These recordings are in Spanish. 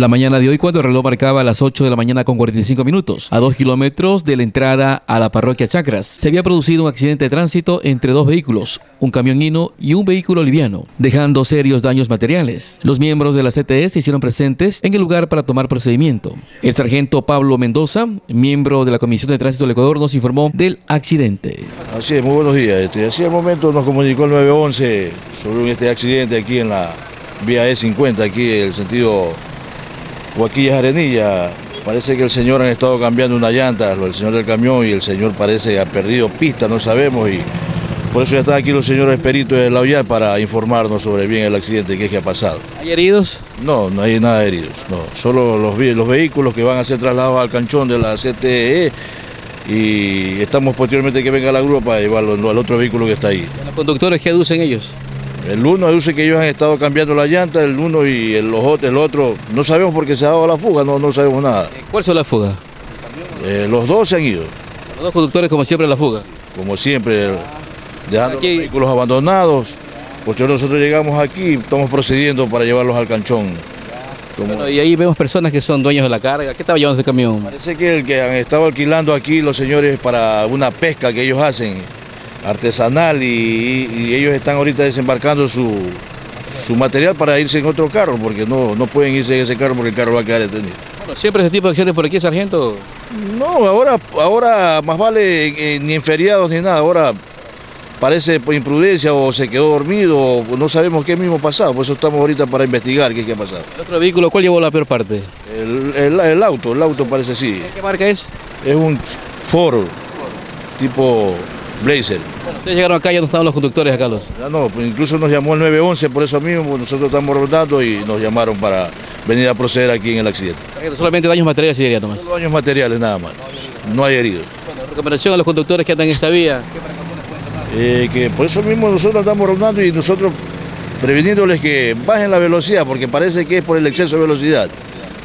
La mañana de hoy, cuando el reloj marcaba las 8 de la mañana con 45 minutos, a dos kilómetros de la entrada a la parroquia Chacras, se había producido un accidente de tránsito entre dos vehículos, un camión hino y un vehículo liviano, dejando serios daños materiales. Los miembros de la CTE se hicieron presentes en el lugar para tomar procedimiento. El sargento Pablo Mendoza, miembro de la Comisión de Tránsito del Ecuador, nos informó del accidente. Así es, muy buenos días. Este, así al momento nos comunicó el 911 sobre este accidente aquí en la vía E50, aquí en el sentido Guaquillas Arenilla. Parece que el señor han estado cambiando una llanta, el señor del camión, y el señor parece que ha perdido pista, no sabemos, y por eso ya están aquí los señores peritos de la OIA para informarnos sobre bien el accidente que, es que ha pasado. ¿Hay heridos? No, no hay nada de heridos, no. Solo los, los vehículos que van a ser trasladados al canchón de la CTE y estamos posteriormente que venga la grúa para llevarlo al otro vehículo que está ahí. ¿Los conductores qué aducen ellos? El uno aduce que ellos han estado cambiando la llanta, el uno y el, el otro, no sabemos por qué se ha dado la fuga, no, no sabemos nada. ¿Cuál son la fuga? Eh, los dos se han ido. Los dos conductores como siempre la fuga. Como siempre, dejando los vehículos abandonados. Porque nosotros llegamos aquí, estamos procediendo para llevarlos al canchón. y ahí vemos personas que son dueños de la carga. ¿Qué estaba llevando ese camión? Parece que el que han estado alquilando aquí los señores para una pesca que ellos hacen artesanal y, ellos están ahorita desembarcando su, material para irse en otro carro, porque no, no pueden irse en ese carro porque el carro va a quedar detenido. Bueno, ¿Siempre ese tipo de acciones por aquí, sargento? No, ahora, ahora más vale eh, ni en feriados ni nada, ahora parece por imprudencia o se quedó dormido, o no sabemos qué mismo pasado, por eso estamos ahorita para investigar qué, qué ha pasado. ¿El otro vehículo cuál llevó la peor parte? El, auto, el auto parece sí. ¿Qué marca es? Es un Ford, tipo Blazer. Bueno, ustedes llegaron acá, ya no estaban los conductores acá los. Ya no, pues incluso nos llamó el 911 por eso mismo, nosotros estamos rodando y nos llamaron para venir a proceder aquí en el accidente. Solamente daños materiales y heridos nomás. daños materiales nada más, no hay heridos. Bueno, recomendación a los conductores que andan en esta vía. Eh, que por eso mismo nosotros estamos rodando y nosotros preveniéndoles que bajen la velocidad, porque parece que es por el exceso de velocidad.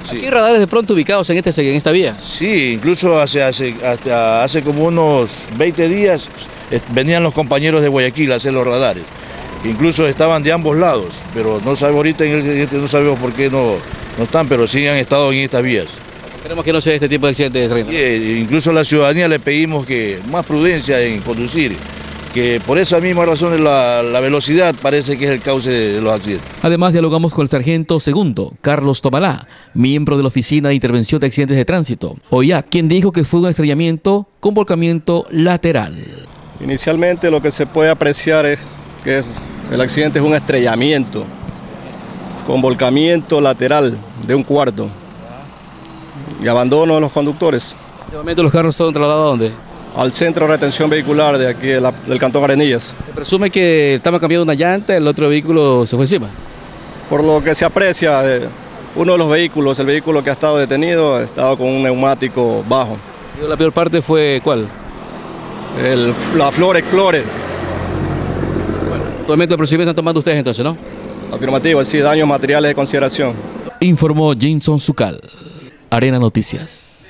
Sí. ¿Hay radares de pronto ubicados en, este, en esta vía? Sí, incluso hace, hace, hasta hace como unos 20 días eh, venían los compañeros de Guayaquil a hacer los radares. Incluso estaban de ambos lados, pero no sabemos ahorita en este no sabemos por qué no, no están, pero sí han estado en estas vías. Esperemos que no sea este tipo de accidentes. Sí, incluso a la ciudadanía le pedimos que más prudencia en conducir que por esa misma razón la, velocidad parece que es el cauce de los accidentes. Además, dialogamos con el sargento segundo, Carlos Tomalá, miembro de la Oficina de Intervención de Accidentes de Tránsito, OIA, quien dijo que fue un estrellamiento con volcamiento lateral. Inicialmente lo que se puede apreciar es que es, el accidente es un estrellamiento con volcamiento lateral de un cuarto y abandono de los conductores. ¿En este momento los carros son trasladados a dónde? Al centro de retención vehicular de aquí del Cantón Arenillas. Se presume que estaba cambiando una llanta, el otro vehículo se fue encima. Por lo que se aprecia, eh, uno de los vehículos, el vehículo que ha estado detenido, estaba con un neumático bajo. ¿Y la peor parte fue cuál? la Flor Explorer. Bueno, actualmente el procedimiento están tomando ustedes entonces, ¿no? Afirmativo, sí, daños materiales de consideración. Informó Jameson Zucal, Arena Noticias.